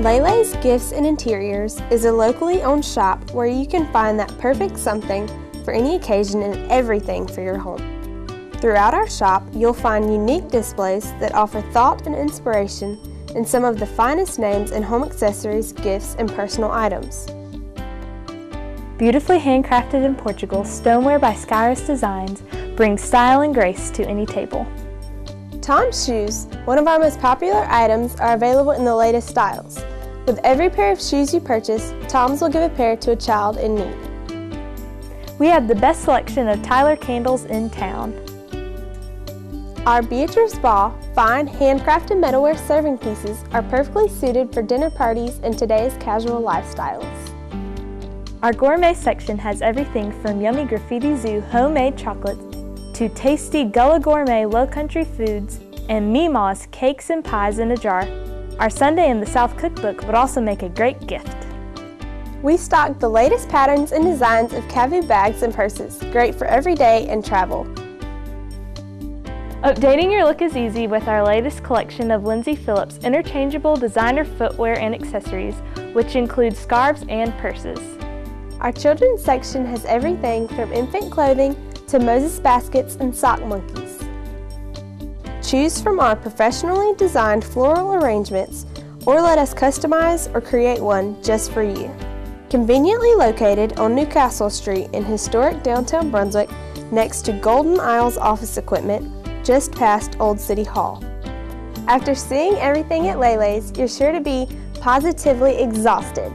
Lai Lai's Gifts and Interiors is a locally owned shop where you can find that perfect something for any occasion and everything for your home. Throughout our shop, you'll find unique displays that offer thought and inspiration in some of the finest names in home accessories, gifts, and personal items. Beautifully handcrafted in Portugal, stoneware by Skyros Designs brings style and grace to any table. Tom's shoes, one of our most popular items, are available in the latest styles. With every pair of shoes you purchase, Tom's will give a pair to a child in need. We have the best selection of Tyler candles in town. Our Beatriz Ball fine handcrafted metalware serving pieces are perfectly suited for dinner parties and today's casual lifestyles. Our gourmet section has everything from yummy Graffiti Zoo homemade chocolates to tasty Gullah Gourmet Low Country foods and Mima's cakes and pies in a jar. Our Sunday in the South cookbook would also make a great gift. We stock the latest patterns and designs of Kavu bags and purses, great for every day and travel. Updating your look is easy with our latest collection of Lindsay Phillips interchangeable designer footwear and accessories, which include scarves and purses. Our children's section has everything from infant clothing to Moses baskets and sock monkeys. Choose from our professionally designed floral arrangements or let us customize or create one just for you. Conveniently located on Newcastle Street in historic downtown Brunswick next to Golden Isles office equipment just past Old City Hall. After seeing everything at Lai Lai's, you're sure to be positively exhausted